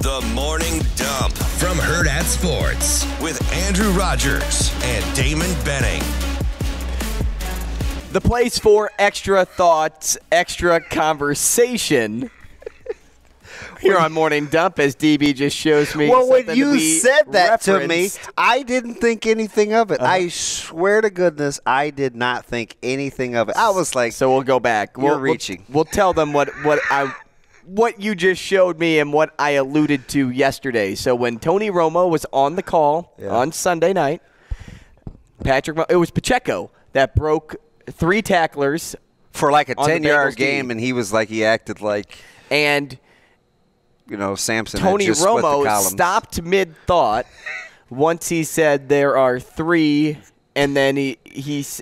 The Morning Dump From Hurrdat Sports. with Andrew Rogers and Damon Benning. The place for extra thoughts, extra conversation. Here on Morning Dump, as DB just shows me. Well, when you said that to me. I didn't think anything of it. Uh-huh. I swear to goodness, I did not think anything of it. I was like, so we'll go back. We're we'll, we'll- reaching. We'll, tell them what what I what you just showed me and what I alluded to yesterday. So when Tony Romo was on the call Yeah. on Sunday night, Patrick, it was Pacheco that broke three tacklers for like a 10 yard game, team. and he was like, he acted like, and you know, Samson. Tony had just split the Romo stopped mid thought once he said there are three, and then he he's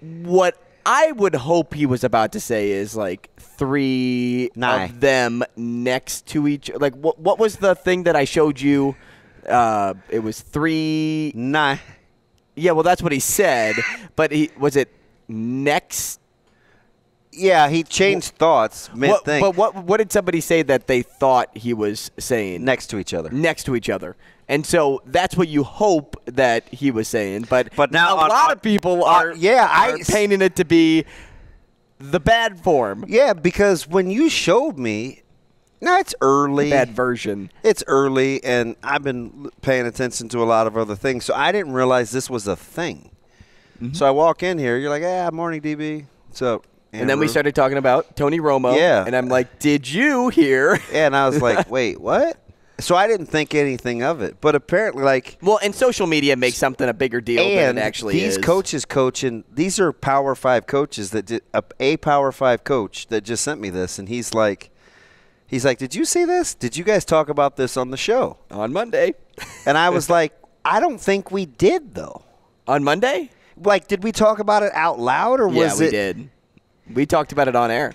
what I would hope he was about to say is like three Nigh. of them next to each. Like what what was the thing that I showed you? Uh, it was three. Nah. Yeah, well, that's what he said. But he was it next Yeah, he changed thoughts mid thing. But what what did somebody say that they thought he was saying? next to each other. next to each other. And so that's what you hope that he was saying. But But now a on- lot on- of people uh, are yeah, I- are painting it to be the bad form, Yeah, because when you showed me, now it's early. bad version. It's early, and I've been paying attention to a lot of other things, so I didn't realize this was a thing. Mm-hmm. So I walk in here, you're like, "Ah, morning, DB." What's up? And then we started talking about Tony Romo. Yeah. And I'm like, did you hear? and I was like, "Wait, what?" So I didn't think anything of it, but apparently, like, Well, and social media makes something a bigger deal than it actually these is. coaches coaching. These are Power Five coaches that did a, a Power Five coach that just sent me this, and he's like, he's like, "Did you see this? Did you guys talk about this on the show?" on Monday. And I was like, "I don't think we did, though." on Monday? Like, did we talk about it out loud, or yeah, was we it? did. We talked about it on air.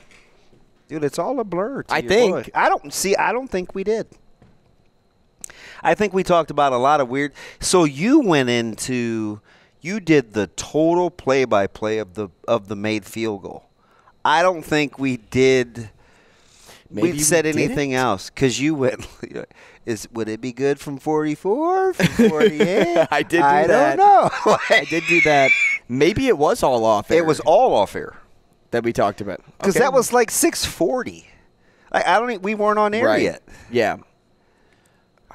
Dude, it's all a blur. to I think- boy. I don't see. I don't think we did. I think we talked about a lot of weird. So you went into, you did the total play-by-play of the of the made field goal. I don't think we did. Maybe we said anything didn't? else because you went. Is would it be good from forty four, from forty eight? I did do I that. don't know. I did do that. Maybe it was all off air It was all off air. that we talked about. Because Okay. that was like 640. I, I don't. e- We weren't on air right. yet. Yeah.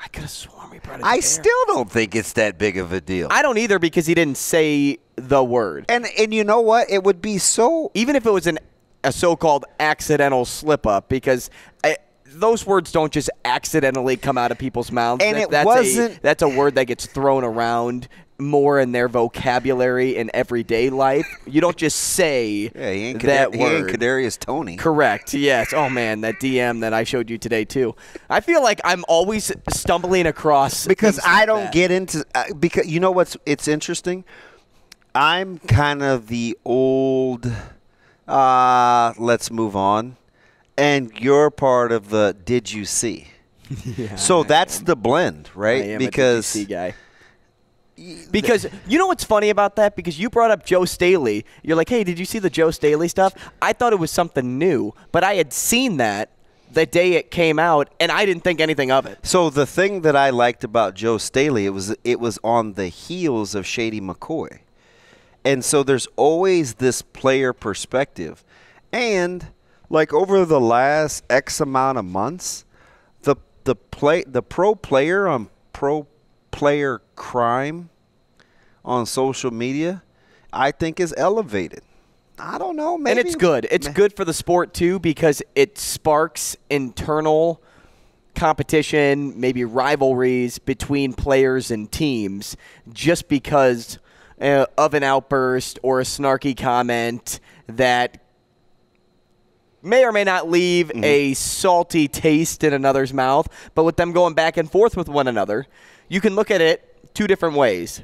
I could have sworn we brought it. to I air. still don't think it's that big of a deal. I don't either because he didn't say the word. and and you know what? It would be so. Even if it was an a so-called accidental slip up, because I, those words don't just accidentally come out of people's mouths. And That- it that's wasn't- A, that's a word that gets thrown around more in their vocabulary in everyday life. You don't just say Yeah, he ain't, that Kadar- he ain't word. Kadarius Toney. Correct. Yes. Oh man, that DM that I showed you today too. I feel like I'm always stumbling across because I like don't that. get into uh, because you know what's it's interesting. I'm kind of the old. Uh, let's move on, and you're part of the. Did you see? so that's the blend, I right? am because a guy. Because you know what's funny about that? Because you brought up Joe Staley. You're like, hey, did you see the Joe Staley stuff? I thought it was something new, but I had seen that the day it came out, and I didn't think anything of it. So the thing that I liked about Joe Staley, it was it was on the heels of Shady McCoy, and so there's always this player perspective, and like over the last X amount of months, the the play the pro player on pro player crime on social media, I think is elevated. I don't know, maybe and it's good. It's good for the sport too because it sparks internal competition, maybe rivalries between players and teams, just because uh, of an outburst or a snarky comment that may or may not leave Mm-hmm. a salty taste in another's mouth. But with them going back and forth with one another, you can look at it two different ways.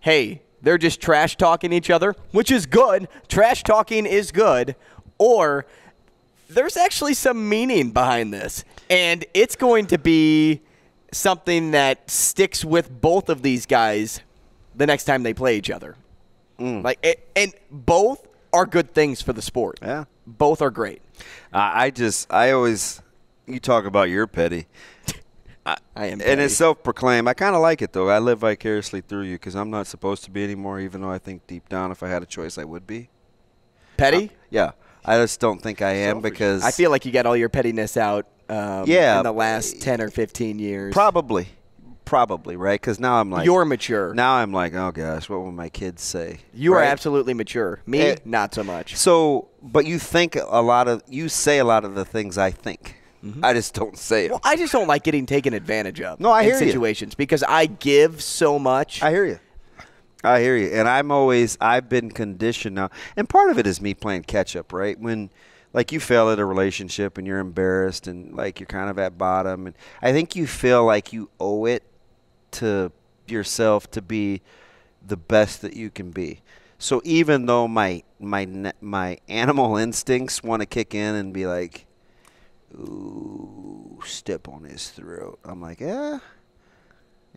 Hey, they're just trash talking each other, which is good. Trash talking is good. Or there's actually some meaning behind this. And it's going to be something that sticks with both of these guys the next time they play each other. Mm. Like, it, and both are good things for the sport. Yeah. Both are great. I I just I always you talk about your petty. I am. and it's self-proclaimed. I kind of like it though. I live vicariously through you because I'm not supposed to be anymore. Even though I think deep down, if I had a choice, I would be. petty. Yeah, I just don't think I am because I feel like you got all your pettiness out. Um, Yeah. in the last ten or fifteen years. probably, probably right. Because now I'm like You're mature. Now I'm like, oh gosh, what will my kids say? You are absolutely mature. Me, Eh, not so much. So, but you think a lot of you say a lot of the things I think. Mm-hmm. I just don't say it. Well, I just don't like getting taken advantage of. No, I in hear you. situations because I give so much. I hear you. I hear you. And I'm always I've been conditioned now. And part of it is me playing catch up, right? When like you fail at a relationship and you're embarrassed and like you're kind of at bottom and I think you feel like you owe it to yourself to be the best that you can be. So even though my my my animal instincts want to kick in and be like ooh, step on his throat. I'm like, yeah,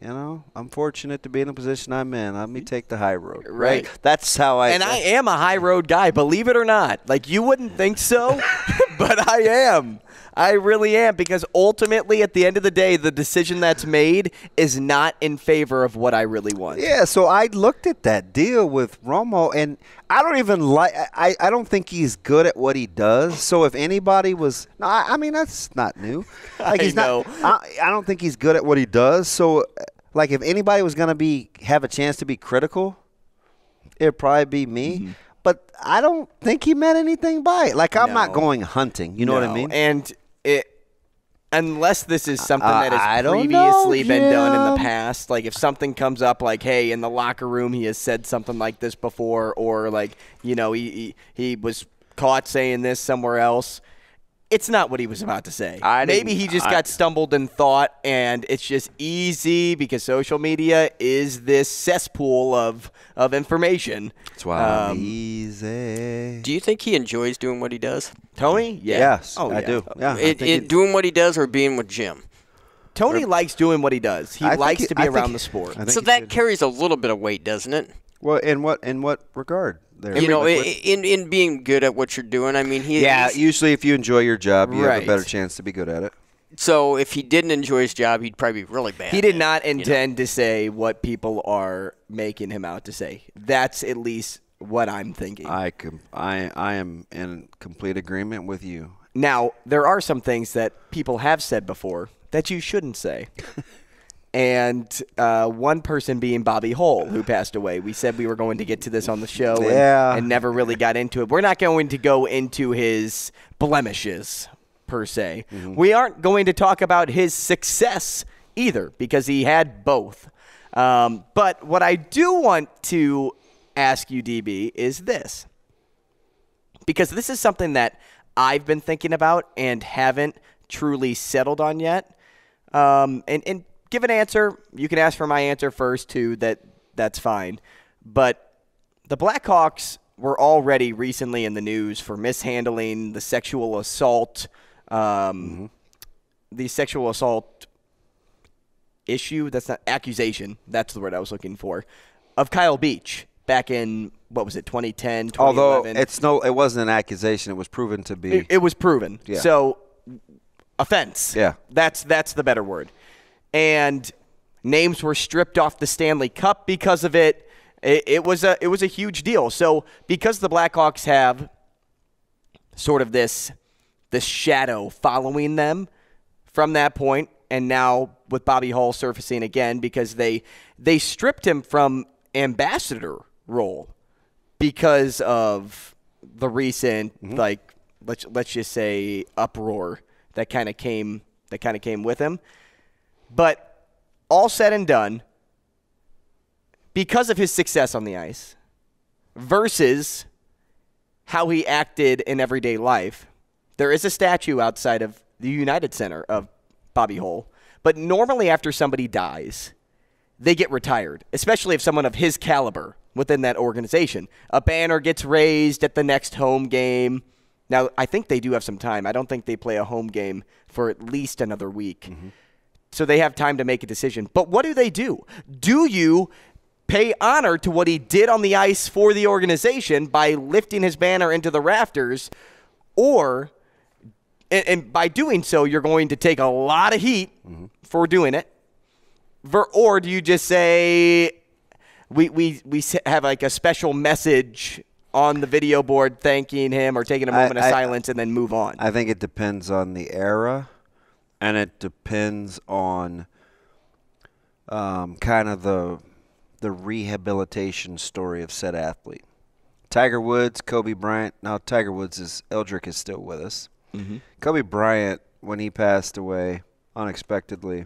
you know, I'm fortunate to be in the position I'm in. Let me take the high road. Right. Right. That's how I. and I am a high road guy, believe it or not. Like you wouldn't think so, but I am. I really am because ultimately, at the end of the day, the decision that's made is not in favor of what I really want. Yeah, so I looked at that deal with Romo, and I don't even like. I, I don't think he's good at what he does. So if anybody was, no, I, I mean that's not new. Like I he's know. not. I, I don't think he's good at what he does. So, like if anybody was gonna be have a chance to be critical, it'd probably be me. Mm-hmm. But I don't think he meant anything by it. Like I'm not going hunting. You know what I mean? And it, unless this is something Uh, that has I don't previously know, been done in the past, like if something comes up, like hey, in the locker room he has said something like this before, or like you know he he, he was caught saying this somewhere else. It's not what he was about to say. I Maybe he just I- got stumbled in thought, and it's just easy because social media is this cesspool of of information. That's why Um, easy. Do you think he enjoys doing what he does? Tony, yeah. Yes, oh, I yeah. do. Yeah, It, think it, it- doing what he does or being with Jim. Tony likes doing what he does. He I likes he- to be I around he- the sport. So that should. carries a little bit of weight, doesn't it? Well, in what in what regard? There, you know, Like, i- what- in in being good at what you're doing. I mean, he yeah. he's- Usually, if you enjoy your job, you have a better chance to be good at it. So if he didn't enjoy his job, he'd probably be really bad. He at did it, not you know? intend to say what people are making him out to say. That's at least what I'm thinking. I com- I I am in complete agreement with you. now, there are some things that people have said before that you shouldn't say. and uh, one person being Bobby Hull, who passed away. We said we were going to get to this on the show and, Yeah. and never really got into it. We're not going to go into his blemishes, per se. We aren't going to talk about his success either, because he had both. Um, but what I do want to ask you, DB, is this because this is something that I've been thinking about and haven't truly settled on yet. Um, and, and give an answer. You can ask for my answer first too. That that's fine. But the Blackhawks were already recently in the news for mishandling the sexual assault, um, the sexual assault issue. That's not accusation. That's the word I was looking for. Of Kyle Beach back in what was it, 2010, 2011. Although it's no, it wasn't an accusation. It was proven to be. It, it was proven. Yeah. So offense. Yeah. That's that's the better word. And names were stripped off the Stanley Cup because of it. It, it was a it was a huge deal. So because the Blackhawks have sort of this this shadow following them from that point and now with Bobby Hull surfacing again because they they stripped him from ambassador role because of the recent mm-hmm. like let's let's just say uproar that kind of came that kind of came with him. But all said and done, because of his success on the ice versus how he acted in everyday life, there is a statue outside of the United Center of Bobby Hull. But normally, after somebody dies, they get retired, especially if someone of his caliber within that organization. A banner gets raised at the next home game. Now, I think they do have some time. I don't think they play a home game for at least another week. Mm-hmm. So they have time to make a decision. But what do they do? Do you pay honor to what he did on the ice for the organization by lifting his banner into the rafters? Or and, and by doing so, you're going to take a lot of heat mm-hmm. for doing it. Or do you just say we we we have like a special message on the video board thanking him or taking a moment of I- silence and then move on? I think it depends on the era, and it depends on um, kind of the the rehabilitation story of said athlete. Tiger Woods, Kobe Bryant. Now Tiger Woods is Eldrick is still with us. Kobe Bryant, when he passed away unexpectedly,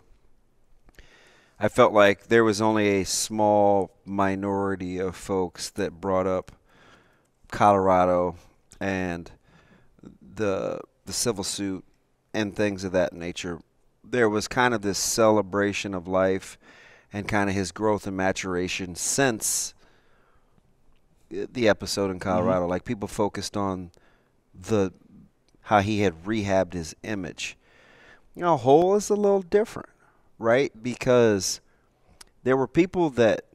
I felt like there was only a small minority of folks that brought up Colorado and the the civil suit and things of that nature. There was kind of this celebration of life and kind of his growth and maturation since the episode in mm-hmm. Colorado. Like people focused on the how he had rehabbed his image. You know, Hull is a little different, right? Because there were people that,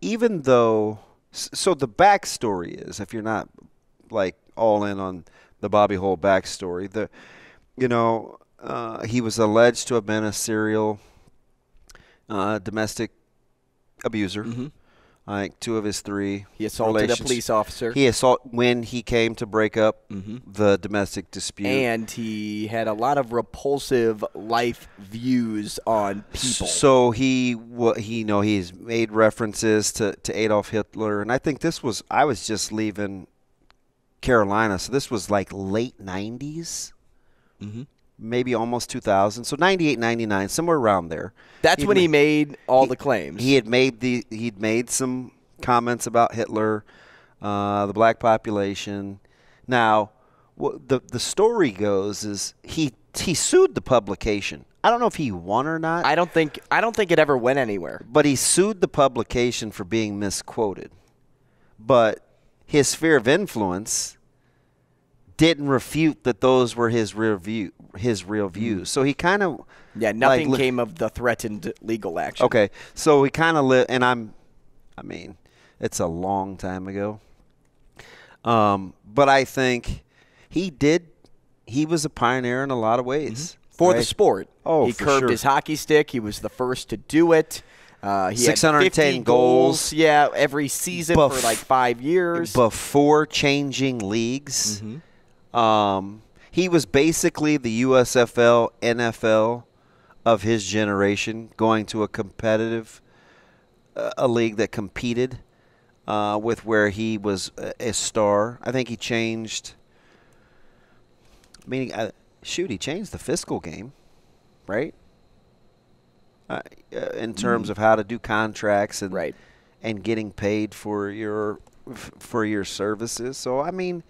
even though, so the backstory is, if you're not like all in on the Bobby Hull backstory, the, you know, uh, he was alleged to have been a serial uh, domestic abuser. I think two of his three. Mm-hmm. He assaulted a police officer. He assault when he came to break up the domestic dispute. and he had a lot of repulsive life views on people. So he wa- he you know he's made references to, to Adolf Hitler, and I think this was I was just leaving Carolina, so this was like late 90s, Mm-hmm. maybe almost 2000, so 98, 99, somewhere around there. That's He'd when he made all he- the claims. He had made the he'd made some comments about Hitler, uh, the black population. Now, what the the story goes is he he sued the publication. I don't know if he won or not. I don't think I don't think it ever went anywhere. But he sued the publication for being misquoted. But his sphere of influence didn't refute that those were his real view, his real views. So he kind of Yeah, nothing came of the threatened legal action. Okay, so he kind of live, and I'm, I mean, it's a long time ago. Um, but I think he did. He was a pioneer in a lot of ways For the sport. Oh, he curved sure. his hockey stick. He was the first to do it. Uh, he had 610 50 goals. Yeah, every season Bef- for like five years. before changing leagues. Mm-hmm. Um, he was basically the USFL, NFL of his generation, going to a competitive, uh, a league that competed uh, with where he was a, a star. I think he changed. Meaning, uh, shoot, he changed the fiscal game, right? Uh, uh, in terms of how to do contracts and. Right. and getting paid for your for your services. So I mean,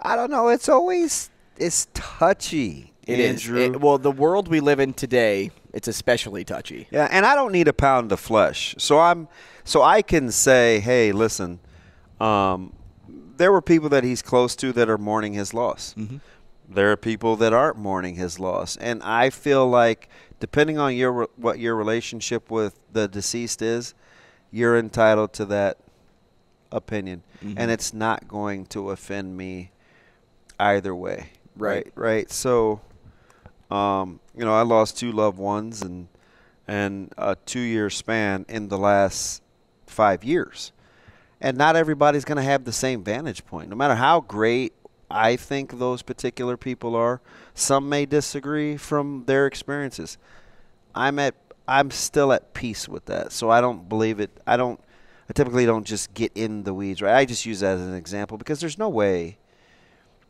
I don't know. It's always it's touchy. It is. Andrew. It- well, the world we live in today, it's especially touchy. Yeah, and I don't need a pound of flesh. So I'm so I can say, hey, listen, um, there were people that he's close to that are mourning his loss. There are people that aren't mourning his loss, and I feel like depending on your what your relationship with the deceased is, you're entitled to that opinion, and it's not going to offend me either way. Right. Right. right? So, um, you know, I lost two loved ones and and a two year span in the last five years. And not everybody's going to have the same vantage point. No matter how great I think those particular people are, some may disagree from their experiences. I'm at I'm still at peace with that. So I don't believe it. I don't I typically don't just get in the weeds, right? I just use that as an example because there's no way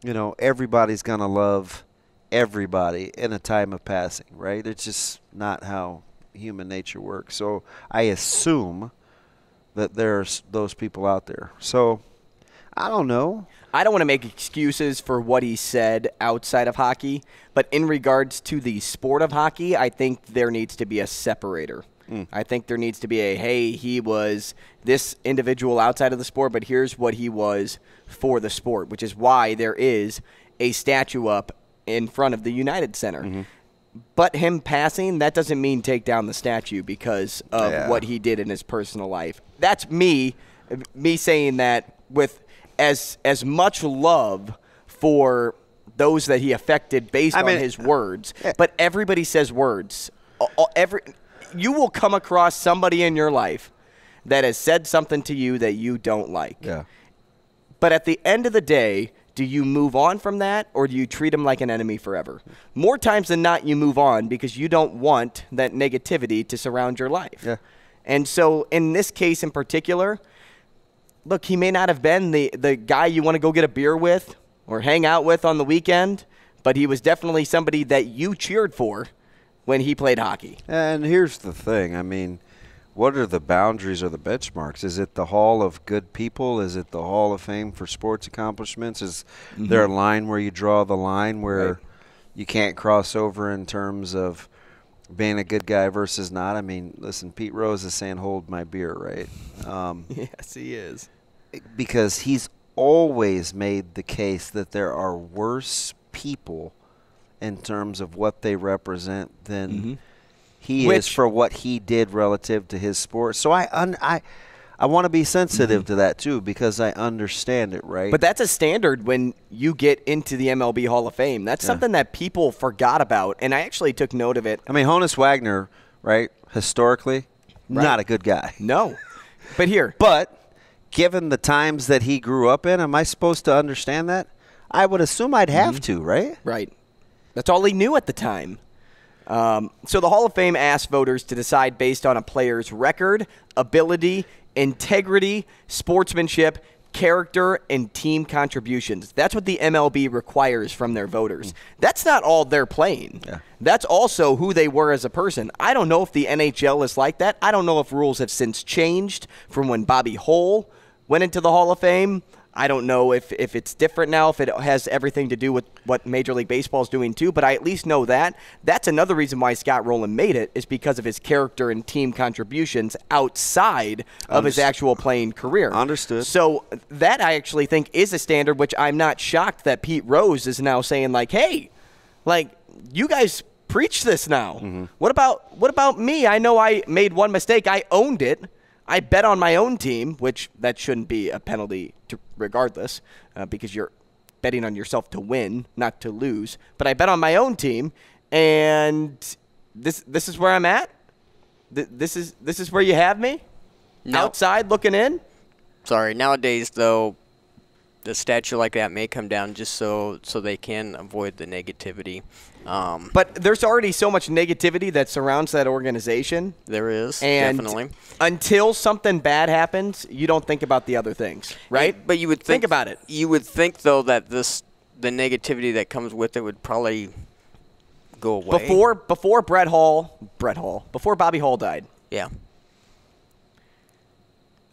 you know, everybody's going to love everybody in a time of passing, right? It's just not how human nature works. So I assume that there's those people out there. So I don't know. I don't want to make excuses for what he said outside of hockey, but in regards to the sport of hockey, I think there needs to be a separator. I think there needs to be a hey, he was this individual outside of the sport, but here's what he was for the sport, which is why there is a statue up in front of the United Center. Mm-hmm. But him passing, that doesn't mean take down the statue because of Yeah. what he did in his personal life. That's me, me saying that with as as much love for those that he affected based I on mean- his words. But everybody says words. Every you will come across somebody in your life that has said something to you that you don't like. Yeah. But at the end of the day, do you move on from that or do you treat them like an enemy forever? More times than not, you move on because you don't want that negativity to surround your life. Yeah. And so, in this case in particular, look, he may not have been the, the guy you want to go get a beer with or hang out with on the weekend, but he was definitely somebody that you cheered for when he played hockey. And here's the thing. I mean, what are the boundaries or the benchmarks? Is it the Hall of Good People? Is it the Hall of Fame for sports accomplishments? Is there a line where you draw the line where Mm-hmm. Right. you can't cross over in terms of being a good guy versus not? I mean, listen, Pete Rose is saying, hold my beer, right? Um, Yes, he is. because he's always made the case that there are worse people in terms of what they represent than he is for what he did relative to his sport. So I un- I I want to be sensitive to that too because I understand it, right? But that's a standard when you get into the MLB Hall of Fame. That's something that people forgot about, and I actually took note of it. I mean, Honus Wagner, right? Historically, not a good guy. No, but here, But given the times that he grew up in, am I supposed to understand that? I would assume I'd have Mm-hmm. to, right? Right. That's all he knew at the time. Um, so the Hall of Fame asked voters to decide based on a player's record, ability, integrity, sportsmanship, character, and team contributions. That's what the MLB requires from their voters. That's not all they're playing. Yeah. That's also who they were as a person. I don't know if the NHL is like that. I don't know if rules have since changed from when Bobby Hull went into the Hall of Fame. I don't know if, if it's different now, if it has everything to do with what Major League Baseball is doing too, but I at least know that. That's another reason why Scott Rolen made it, is because of his character and team contributions outside of his actual playing career. Understood. So that I actually think is a standard, which I'm not shocked that Pete Rose is now saying, like, hey, like, you guys preach this now. Mm-hmm. What about what about me? I know I made one mistake. I owned it. I bet on my own team, which that shouldn't be a penalty to, regardless, uh, because you're betting on yourself to win, not to lose. But I bet on my own team, and this this is where I'm at. Th- This is this is where you have me. No. Outside looking in. Sorry. Nowadays, though, the statue like that may come down just so so they can avoid the negativity. Um, But there's already so much negativity that surrounds that organization. there is And definitely. until something bad happens, you don't think about the other things, right? But you would think think, about it. You would think though that this the negativity that comes with it would probably go away Before before Brett Hull, Brett Hull, before Bobby Hull died, Yeah.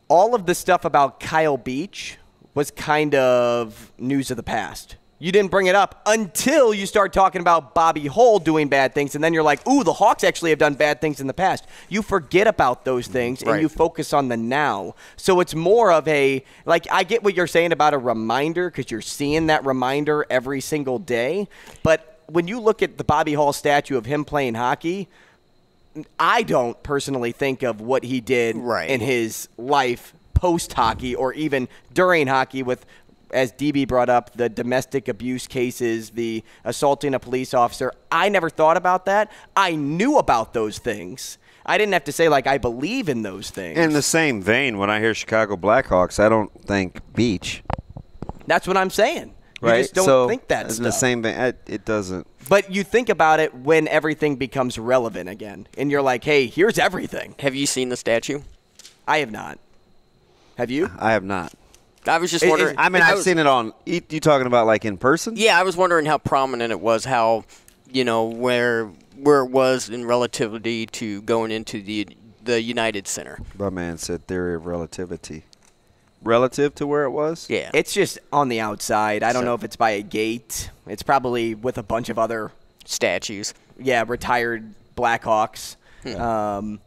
all of the stuff about Kyle Beach was kind of news of the past. You didn't bring it up until you start talking about Bobby Hull doing bad things, and then you're like, ooh, the Hawks actually have done bad things in the past. You forget about those things and Right. you focus on the now. So it's more of a, like, I get what you're saying about a reminder because you're seeing that reminder every single day. But when you look at the Bobby Hull statue of him playing hockey, I don't personally think of what he did Right. in his life post hockey or even during hockey with as DB brought up the domestic abuse cases, the assaulting a police officer. I never thought about that. I knew about those things. I didn't have to say like I believe in those things. In the same vein, when I hear Chicago Blackhawks, I don't think beach. That's what I'm saying. You Right? just don't so think that in the same vein, I, it doesn't. but you think about it when everything becomes relevant again, and you're like, "Hey, here's everything." Have you seen the statue? I have not. Have you? I have not. I was just wondering. it- I mean, I I've was- seen it on. You, you talking about like in person? Yeah, I was wondering how prominent it was, how you know where where it was in relativity to going into the the United Center. My man said theory of relativity. Relative to where it was? Yeah, It's just on the outside. I don't So- know if it's by a gate. It's probably with a bunch of other, statues. yeah, retired Blackhawks. Um,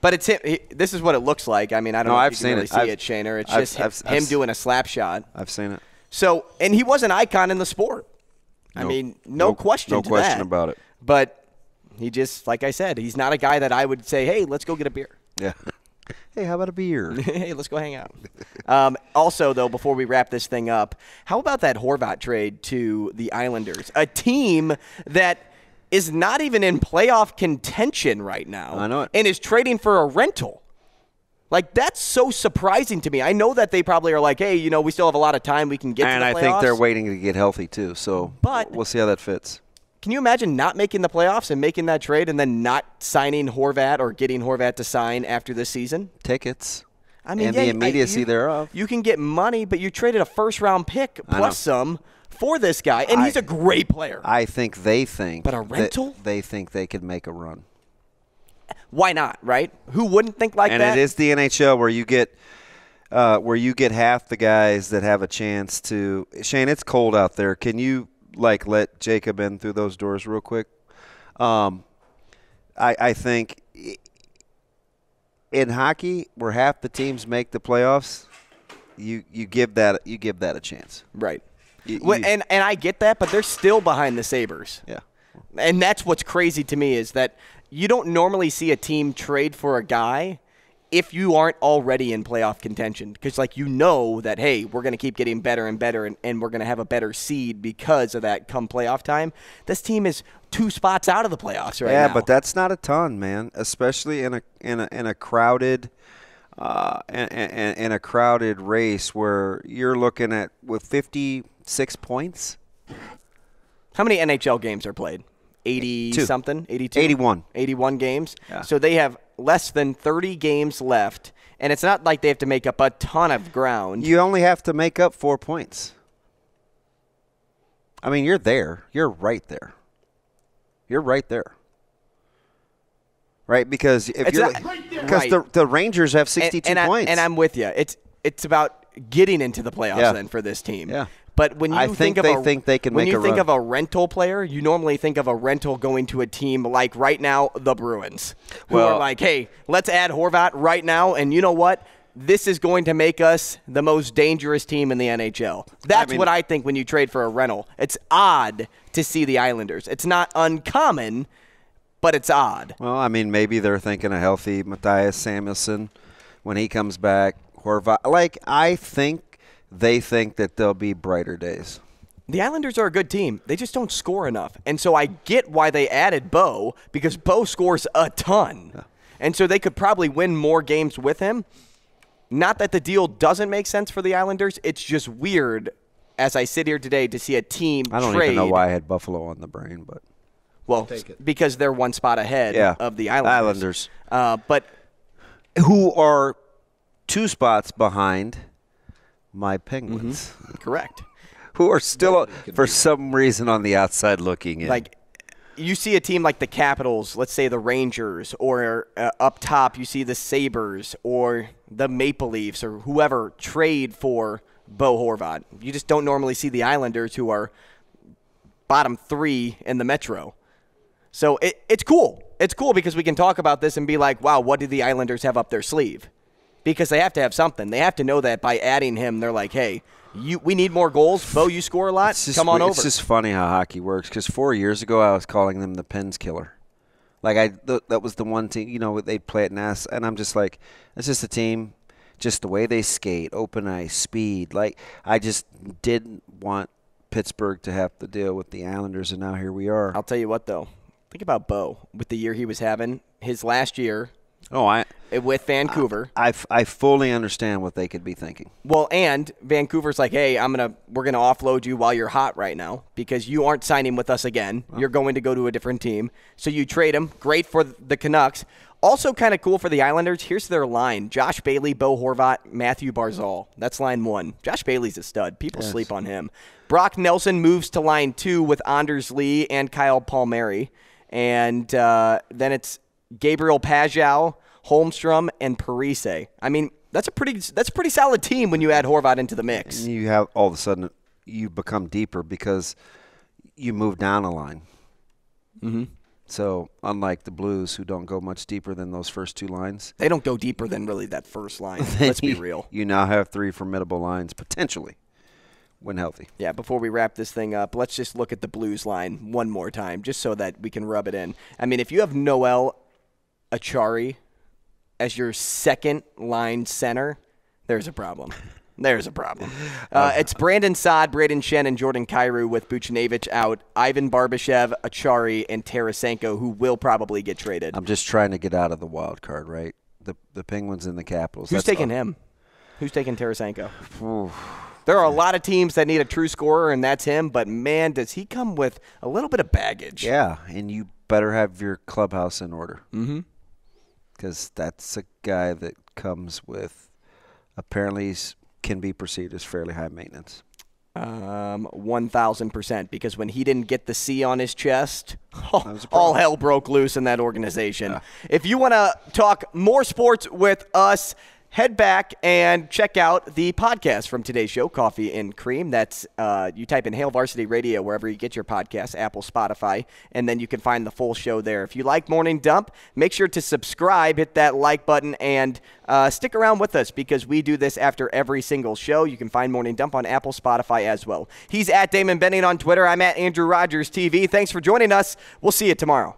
but it's him. He, this is what it looks like. I mean, I don't No, know I've if you can seen really it. see I've- it, Shaner. It's I've- just him, I've- him s- doing a slap shot. I've seen it. So, and he was an icon in the sport. I mean, no, no- question. no to question that. about it. But he just, like I said, he's not a guy that I would say, "Hey, let's go get a beer." Yeah. Hey, how about a beer? hey, let's go hang out. Um, also, though, before we wrap this thing up, how about that Horvat trade to the Islanders? A team that is not even in playoff contention right now. I know it. And is trading for a rental. Like, that's so surprising to me. I know that they probably are like, hey, you know, we still have a lot of time. We can get and I think they're waiting to get healthy too. So, But- we'll see how that fits. Can you imagine not making the playoffs and making that trade and then not signing Horvat or getting Horvat to sign after this season? Tickets. I mean, and yeah, the I- immediacy you- thereof. You can get money, but you traded a first round pick plus some for this guy, and I- he's a great player. I think they think. But a rental? They think they could make a run. Why not? Right? Who wouldn't think like and that? And it is the NHL where you get uh, where you get half the guys that have a chance to. Shane, it's cold out there. Can you like let Jacob in through those doors real quick? Um, I I think in hockey where half the teams make the playoffs, you you give that you give that a chance. right. You- you- and and I get that, but they're still behind the Sabres. Yeah. And that's what's crazy to me is that you don't normally see a team trade for a guy if you aren't already in playoff contention. Because, like, you know that, hey, we're going to keep getting better and better, and, and we're going to have a better seed because of that come playoff time. This team is two spots out of the playoffs right now. yeah, now. but that's not a ton, man. Especially in a in a in a crowded uh, in, in, in a crowded race where you're looking at with 56 points, How many NHL games are played? 80 Two. something? 82? 81. 81 games. Yeah. So they have less than 30 games left, and it's not like they have to make up a ton of ground. you only have to make up four points. I mean, you're there. You're right there. You're right there. Right, because if It's you're because Right. the the Rangers have 62 and I, points. and I'm with you. It's it's about getting into the playoffs Yeah. then for this team. Yeah. But when you I think, think of they a, think they can when you think run. of a rental player, you normally think of a rental going to a team like right now the Bruins, who Well- are like, hey, let's add Horvat right now, and you know what? This is going to make us the most dangerous team in the NHL. That's mean- what I think when you trade for a rental. It's odd to see the Islanders. It's not uncommon, but it's odd. Well, I mean, maybe they're thinking a healthy Matthias Samuelson when he comes back. Horvat, like I think they think that there'll be brighter days. The Islanders are a good team. They just don't score enough. And so I get why they added Bo because Bo scores a ton. And so they could probably win more games with him. Not that the deal doesn't make sense for the Islanders. It's just weird as I sit here today to see a team I don't trade. even know why I had Buffalo on the brain, but Well, because they're one spot ahead Yeah. of the Islanders. Islanders. Uh, but who are two spots behind my Penguins, correct. who are still for some reason on the outside looking in. Like you see a team like the Capitals, let's say the Rangers, or uh, up top you see the Sabres or the Maple Leafs or whoever trade for Bo Horvat. You just don't normally see the Islanders who are bottom three in the Metro. So it, it's cool. It's cool because we can talk about this and be like, wow, what do the Islanders have up their sleeve? Because they have to have something. They have to know that by adding him, they're like, hey, you, we need more goals. Bo, you score a lot. Just Come on over. It's just funny how hockey works. Because four years ago, I was calling them the Pens killer. Like I, th- that was the one team. You know, they'd play at Nass, and I'm just like, it's just a team. Just the way they skate, open ice, speed. Like I just didn't want Pittsburgh to have to deal with the Islanders, and now here we are. I'll tell you what, though. Think about Bo with the year he was having. His last year oh, I, uh, with Vancouver. I I fully understand what they could be thinking. Well, and Vancouver's like, hey, I'm gonna we're gonna offload you while you're hot right now because you aren't signing with us again. You're going to go to a different team. So you trade him. Great for the Canucks. Also, kind of cool for the Islanders. Here's their line: Josh Bailey, Bo Horvat, Mathew Barzal. That's line one. Josh Bailey's a stud. People sleep on him. Brock Nelson moves to line two with Anders Lee and Kyle Palmieri, and uh, then it's Gabriel Pageau, Holmstrom, and Parise. I mean, that's a pretty that's a pretty solid team when you add Horvat into the mix. And you have all of a sudden you become deeper because you move down a line. Mm-hmm. So unlike the Blues, who don't go much deeper than those first two lines, They don't go deeper than really that first line. Let's be real. You now have three formidable lines potentially when healthy. Yeah, before we wrap this thing up, let's just look at the Blues line one more time, just so that we can rub it in. I mean, if you have Noel Acciari as your second line center, there's a problem. There's a problem. Uh, it's Brandon Saad, Brayden Schenn, and Jordan Kyrou with Buchnevich out. Ivan Barbashev, Acciari, and Tarasenko, who will probably get traded. I'm just trying to get out of the wild card, right? The the Penguins and the Capitals. Who's That's taking all- him? Who's taking Tarasenko? There are a lot of teams that need a true scorer, and that's him. But man, does he come with a little bit of baggage? Yeah, and you better have your clubhouse in order. Mm-hmm. Because that's a guy that comes with apparently can be perceived as fairly high maintenance. Um, one thousand percent. Because when he didn't get the C on his chest, all, all hell broke loose in that organization. If you want to talk more sports with us, head back and check out the podcast from today's show, Coffee and Cream. That's uh, you type in Hail Varsity Radio wherever you get your podcasts, Apple, Spotify, and then you can find the full show there. If you like Morning Dump, make sure to subscribe, hit that like button, and uh, stick around with us because we do this after every single show. You can find Morning Dump on Apple, Spotify as well. He's at Damon Benning on Twitter. I'm at Andrew Rogers TV. Thanks for joining us. We'll see you tomorrow.